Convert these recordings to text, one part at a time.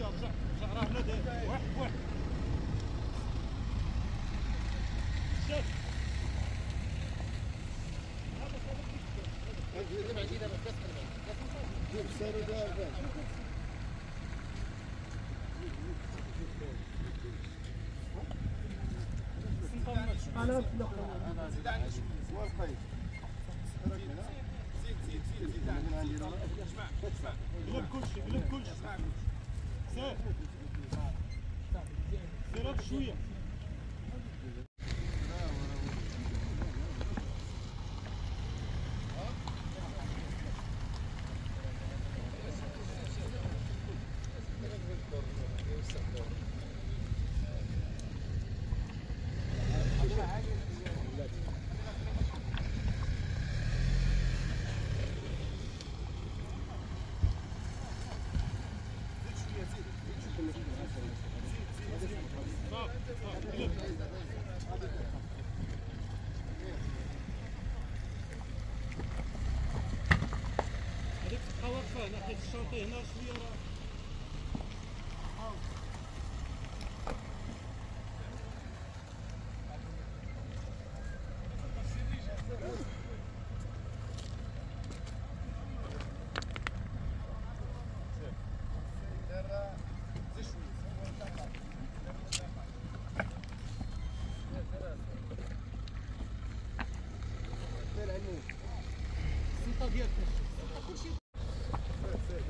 شوية شوية رجع رجع راه هنا داير واحد واحد شد قلب كلشي قلب كلشي Все. Все, рапшуємо. na redução das nossas violas. Gracias.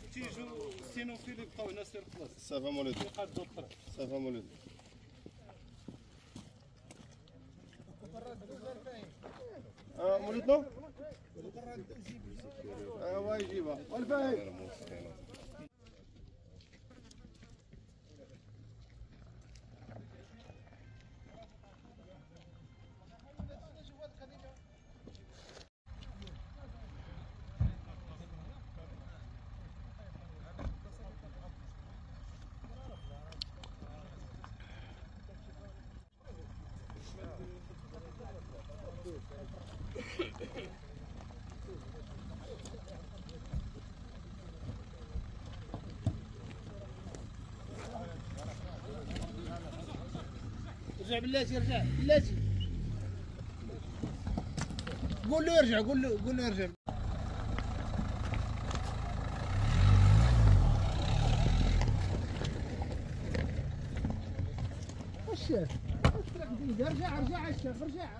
تيجو السينوفيل يبقاو هنا سير بلاص Ça va mollet, يقادو الطريق. آه مولدنا؟ ايوا يجيبها ارجع بلاتي ارجع بلاتي قول له ارجع قول له قول له ارجع الشيخ ارجع ارجع الشيخ ارجع.